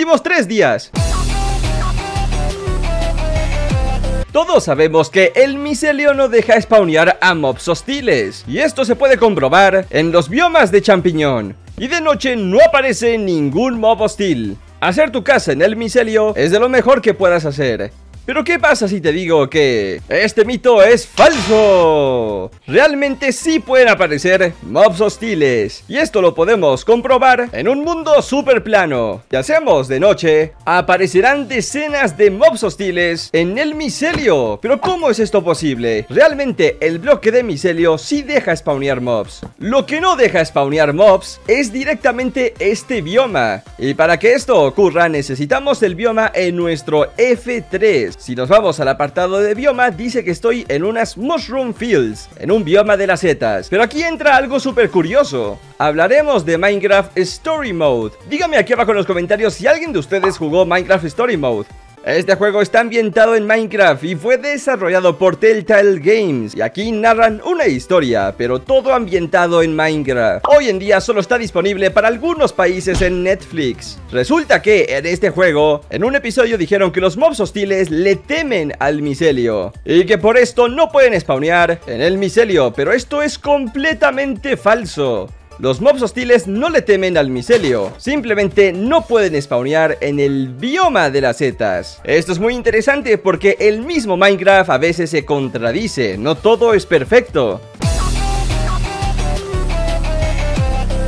últimos tres días. Todos sabemos que el micelio no deja spawnear a mobs hostiles, y esto se puede comprobar en los biomas de champiñón. Y de noche no aparece ningún mob hostil. Hacer tu casa en el micelio es de lo mejor que puedas hacer. Pero ¿qué pasa si te digo que este mito es falso? Realmente sí pueden aparecer mobs hostiles. Y esto lo podemos comprobar en un mundo super plano. Si hacemos de noche, aparecerán decenas de mobs hostiles en el micelio. Pero ¿cómo es esto posible? Realmente el bloque de micelio sí deja spawnear mobs. Lo que no deja spawnear mobs es directamente este bioma. Y para que esto ocurra necesitamos el bioma en nuestro F3. Si nos vamos al apartado de bioma, dice que estoy en unas Mushroom Fields, en un bioma de las setas. Pero aquí entra algo súper curioso. Hablaremos de Minecraft Story Mode. Dígame aquí abajo en los comentarios si alguien de ustedes jugó Minecraft Story Mode. Este juego está ambientado en Minecraft y fue desarrollado por Telltale Games y aquí narran una historia, pero todo ambientado en Minecraft. Hoy en día solo está disponible para algunos países en Netflix. Resulta que en este juego, en un episodio dijeron que los mobs hostiles le temen al micelio y que por esto no pueden spawnear en el micelio, pero esto es completamente falso. Los mobs hostiles no le temen al micelio, simplemente no pueden spawnear en el bioma de las setas. Esto es muy interesante porque el mismo Minecraft a veces se contradice, no todo es perfecto.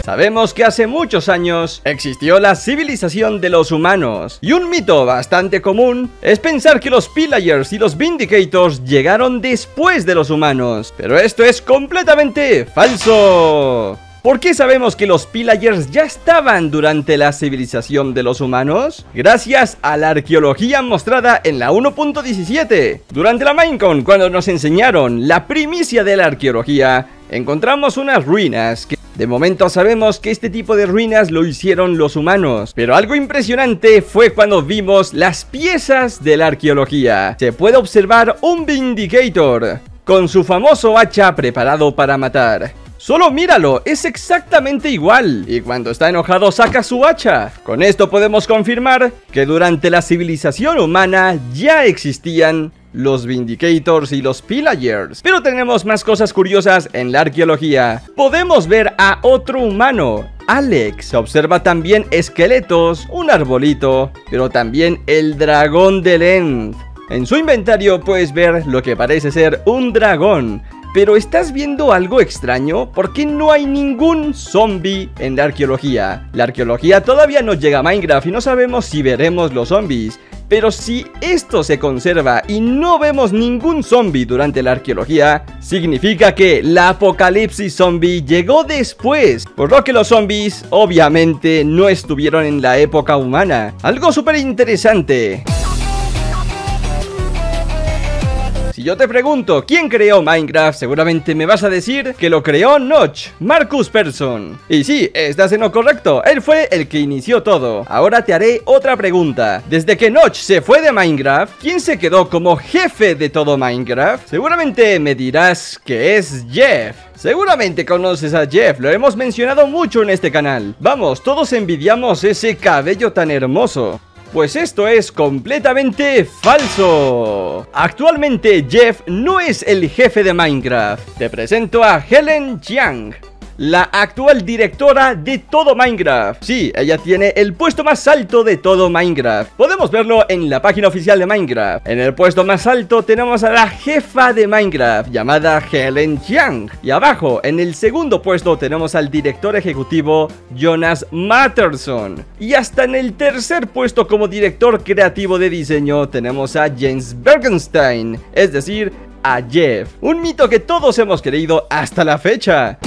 Sabemos que hace muchos años existió la civilización de los humanos y un mito bastante común es pensar que los Pillagers y los Vindicators llegaron después de los humanos, pero esto es completamente falso. ¿Por qué sabemos que los Pillagers ya estaban durante la civilización de los humanos? Gracias a la arqueología mostrada en la 1.17. Durante la Minecon, cuando nos enseñaron la primicia de la arqueología, encontramos unas ruinas que de momento sabemos que este tipo de ruinas lo hicieron los humanos, pero algo impresionante fue cuando vimos las piezas de la arqueología. Se puede observar un Vindicator con su famoso hacha preparado para matar. Solo míralo, es exactamente igual. Y cuando está enojado saca su hacha. Con esto podemos confirmar que durante la civilización humana ya existían los Vindicators y los Pillagers. Pero tenemos más cosas curiosas en la arqueología. Podemos ver a otro humano, Alex. Se observa también esqueletos, un arbolito, pero también el dragón de Lend. En su inventario puedes ver lo que parece ser un dragón. Pero ¿estás viendo algo extraño? ¿Por qué no hay ningún zombie en la arqueología? La arqueología todavía no llega a Minecraft y no sabemos si veremos los zombies. Pero si esto se conserva y no vemos ningún zombie durante la arqueología, significa que la apocalipsis zombie llegó después, por lo que los zombies obviamente no estuvieron en la época humana. Algo súper interesante. Yo te pregunto quién creó Minecraft, seguramente me vas a decir que lo creó Notch, Marcus Persson. Y sí, estás en lo correcto, él fue el que inició todo. Ahora te haré otra pregunta. Desde que Notch se fue de Minecraft, ¿quién se quedó como jefe de todo Minecraft? Seguramente me dirás que es Jeff. Seguramente conoces a Jeff, lo hemos mencionado mucho en este canal. Vamos, todos envidiamos ese cabello tan hermoso. Pues esto es completamente falso. Actualmente Jeff no es el jefe de Minecraft. Te presento a Helen Chiang la actual directora de todo Minecraft. Sí, ella tiene el puesto más alto de todo Minecraft. Podemos verlo en la página oficial de Minecraft. En el puesto más alto tenemos a la jefa de Minecraft, llamada Helen Chiang. Y abajo, en el segundo puesto, tenemos al director ejecutivo Jonas Matterson. Y hasta en el tercer puesto como director creativo de diseño tenemos a James Bergenstein, es decir, a Jeff. Un mito que todos hemos creído hasta la fecha.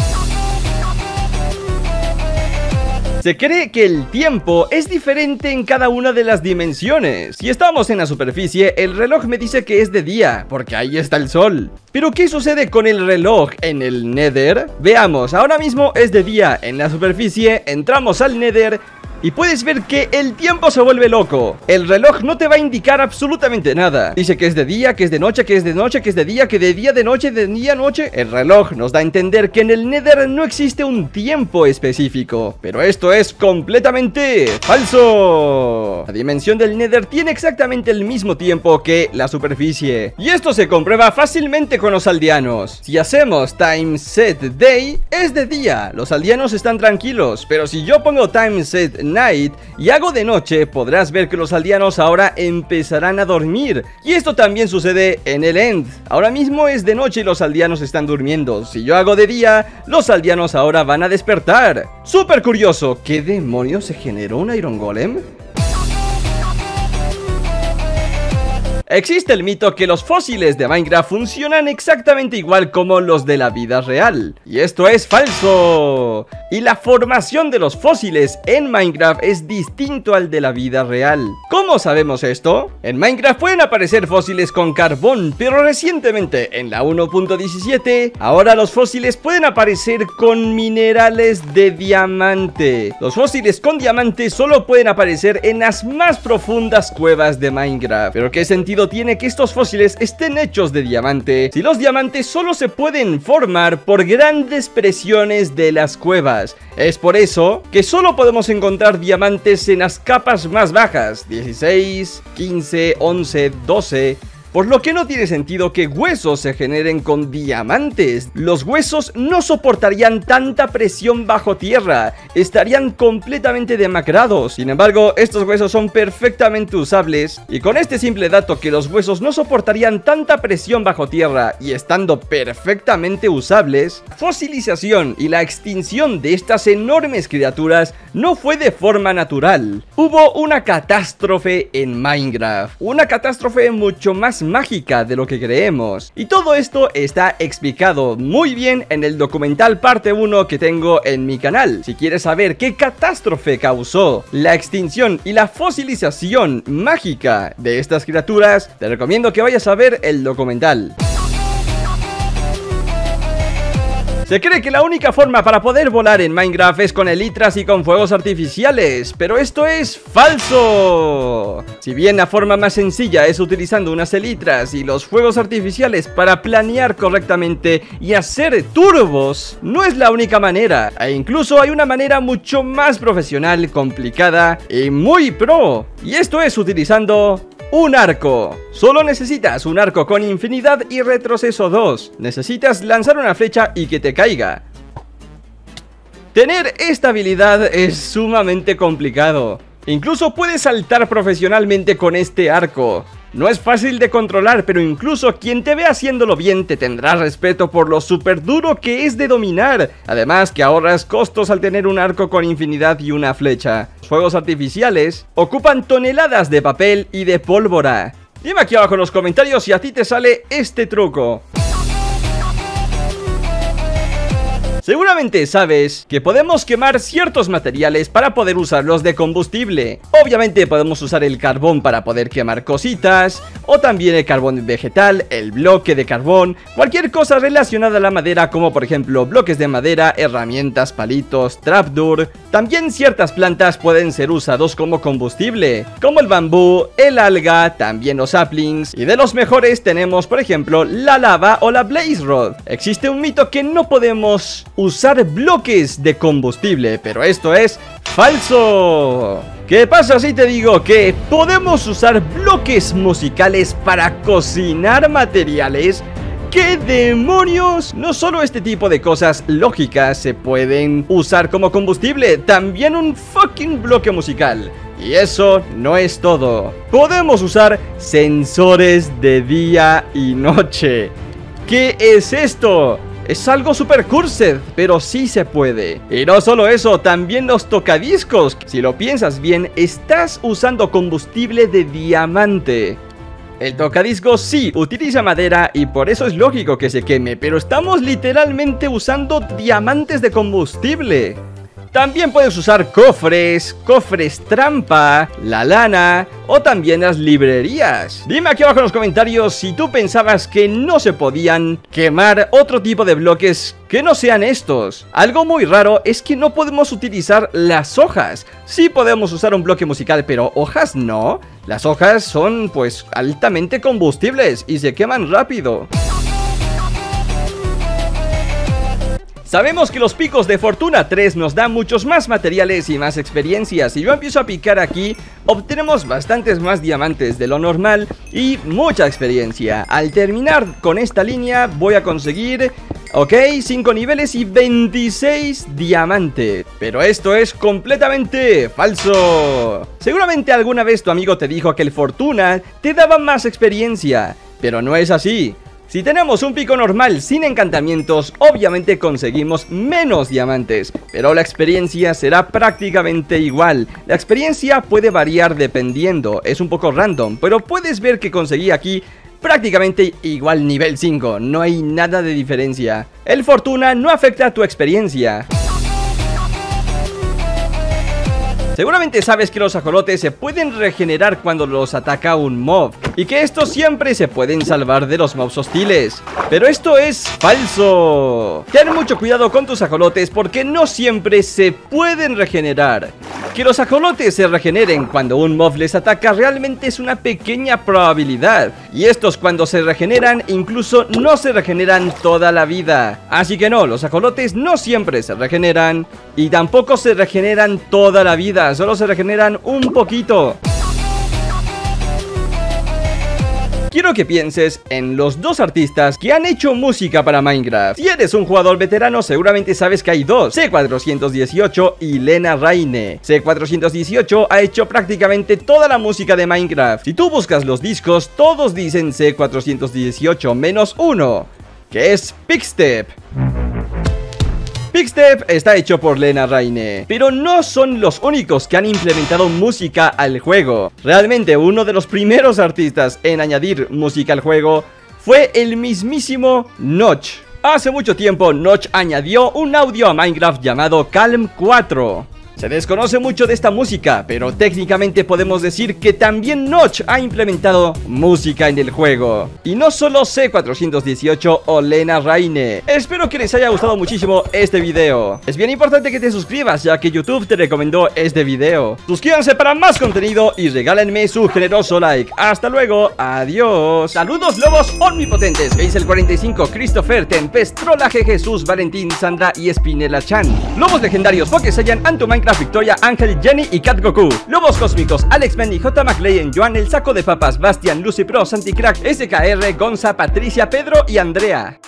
Se cree que el tiempo es diferente en cada una de las dimensiones. Si estamos en la superficie, el reloj me dice que es de día, porque ahí está el sol. Pero ¿qué sucede con el reloj en el Nether? Veamos, ahora mismo es de día en la superficie, entramos al Nether y puedes ver que el tiempo se vuelve loco. El reloj no te va a indicar absolutamente nada. Dice que es de día, que es de noche, que es de noche, que es de día, que de día, de noche, de día, noche. El reloj nos da a entender que en el Nether no existe un tiempo específico. Pero esto es completamente falso. La dimensión del Nether tiene exactamente el mismo tiempo que la superficie. Y esto se comprueba fácilmente con los aldeanos. Si hacemos time set day, es de día. Los aldeanos están tranquilos. Pero si yo pongo time set y hago de noche, podrás ver que los aldeanos ahora empezarán a dormir. Y esto también sucede en el end. Ahora mismo es de noche y los aldeanos están durmiendo. Si yo hago de día, los aldeanos ahora van a despertar. Súper curioso, ¿qué demonios se generó un Iron Golem? Existe el mito que los fósiles de Minecraft funcionan exactamente igual como los de la vida real. Y esto es falso. Y la formación de los fósiles en Minecraft es distinto al de la vida real. ¿Cómo sabemos esto? En Minecraft pueden aparecer fósiles con carbón, pero recientemente en la 1.17, ahora los fósiles pueden aparecer con minerales de diamante. Los fósiles con diamante solo pueden aparecer en las más profundas cuevas de Minecraft. ¿Pero qué sentido tiene que estos fósiles estén hechos de diamante. Si los diamantes solo se pueden formar por grandes presiones de las cuevas? Es por eso que solo podemos encontrar diamantes en las capas más bajas, 16, 15, 11, 12 por lo que no tiene sentido que huesos se generen con diamantes. Los huesos no soportarían tanta presión bajo tierra, estarían completamente demacrados. Sin embargo, estos huesos son perfectamente usables y con este simple dato que los huesos no soportarían tanta presión bajo tierra y estando perfectamente usables, fosilización y la extinción de estas enormes criaturas no fue de forma natural. Hubo una catástrofe en Minecraft, una catástrofe mucho más mágica de lo que creemos. Y todo esto está explicado muy bien en el documental parte 1 que tengo en mi canal. Si quieres saber qué catástrofe causó la extinción y la fosilización mágica de estas criaturas, te recomiendo que vayas a ver el documental. Se cree que la única forma para poder volar en Minecraft es con elitras y con fuegos artificiales, pero esto es falso. Si bien la forma más sencilla es utilizando unas elitras y los fuegos artificiales para planear correctamente y hacer turbos, no es la única manera, e incluso hay una manera mucho más profesional, complicada y muy pro, y esto es utilizando un arco. Solo necesitas un arco con infinidad y retroceso 2. Necesitas lanzar una flecha y que te caiga. Tener esta habilidad es sumamente complicado. Incluso puedes saltar profesionalmente con este arco. No es fácil de controlar, pero incluso quien te ve haciéndolo bien te tendrá respeto por lo súper duro que es de dominar. Además que ahorras costos al tener un arco con infinidad y una flecha. Los fuegos artificiales ocupan toneladas de papel y de pólvora. Dime aquí abajo en los comentarios si a ti te sale este truco. Seguramente sabes que podemos quemar ciertos materiales para poder usarlos de combustible. Obviamente podemos usar el carbón para poder quemar cositas, o también el carbón vegetal, el bloque de carbón, cualquier cosa relacionada a la madera como por ejemplo bloques de madera, herramientas, palitos, trapdoor. También ciertas plantas pueden ser usados como combustible, como el bambú, el alga, también los saplings, y de los mejores tenemos por ejemplo la lava o la blaze rod. Existe un mito que no podemos usar bloques de combustible, pero esto es falso. ¿Qué pasa si te digo que podemos usar bloques musicales para cocinar materiales? ¿Qué demonios? No solo este tipo de cosas lógicas se pueden usar como combustible, también un fucking bloque musical. Y eso no es todo. Podemos usar sensores de día y noche. ¿Qué es esto? Es algo super cursed, pero sí se puede. Y no solo eso, también los tocadiscos. Si lo piensas bien, estás usando combustible de diamante. El tocadiscos sí utiliza madera y por eso es lógico que se queme, pero estamos literalmente usando diamantes de combustible. También puedes usar cofres, cofres trampa, la lana o también las librerías. Dime aquí abajo en los comentarios si tú pensabas que no se podían quemar otro tipo de bloques que no sean estos. Algo muy raro es que no podemos utilizar las hojas. Sí podemos usar un bloque musical, pero hojas no. Las hojas son pues altamente combustibles y se queman rápido. Sabemos que los picos de Fortuna 3 nos dan muchos más materiales y más experiencias. Si yo empiezo a picar aquí, obtenemos bastantes más diamantes de lo normal y mucha experiencia. Al terminar con esta línea voy a conseguir, ok, 5 niveles y 26 diamantes. Pero esto es completamente falso. Seguramente alguna vez tu amigo te dijo que el Fortuna te daba más experiencia, pero no es así. Si tenemos un pico normal sin encantamientos, obviamente conseguimos menos diamantes, pero la experiencia será prácticamente igual. La experiencia puede variar dependiendo, es un poco random, pero puedes ver que conseguí aquí prácticamente igual nivel 5, no hay nada de diferencia. El fortuna no afecta a tu experiencia. Seguramente sabes que los ajolotes se pueden regenerar cuando los ataca un mob y que estos siempre se pueden salvar de los mobs hostiles. Pero esto es falso. Ten mucho cuidado con tus ajolotes porque no siempre se pueden regenerar. Que los ajolotes se regeneren cuando un mob les ataca realmente es una pequeña probabilidad. Y estos cuando se regeneran incluso no se regeneran toda la vida. Así que no, los ajolotes no siempre se regeneran y tampoco se regeneran toda la vida, solo se regeneran un poquito. Quiero que pienses en los dos artistas que han hecho música para Minecraft. Si eres un jugador veterano, seguramente sabes que hay dos, C418 y Lena Raine. C418 ha hecho prácticamente toda la música de Minecraft. Si tú buscas los discos, todos dicen C418 menos uno, que es Pixtep. Pixtep está hecho por Lena Raine, pero no son los únicos que han implementado música al juego. Realmente uno de los primeros artistas en añadir música al juego fue el mismísimo Notch. Hace mucho tiempo Notch añadió un audio a Minecraft llamado Calm 4. Se desconoce mucho de esta música, pero técnicamente podemos decir que también Notch ha implementado música en el juego. Y no solo C418 o Lena Raine. Espero que les haya gustado muchísimo este video. Es bien importante que te suscribas ya que YouTube te recomendó este video. Suscríbanse para más contenido y regálenme su generoso like. Hasta luego, adiós. Saludos lobos omnipotentes. Veis el 45, Christopher, Tempest, Trolaje Jesús, Valentín, Sandra y Spinella Chan. Lobos legendarios, Pokesayan, Anto Victoria, Ángel, Jenny y Cat Goku. Lobos cósmicos, Alex Benny, J. McLean, Joan, El Saco de Papas, Bastian, Lucy Pro, Santi Crack, SKR, Gonza, Patricia, Pedro y Andrea.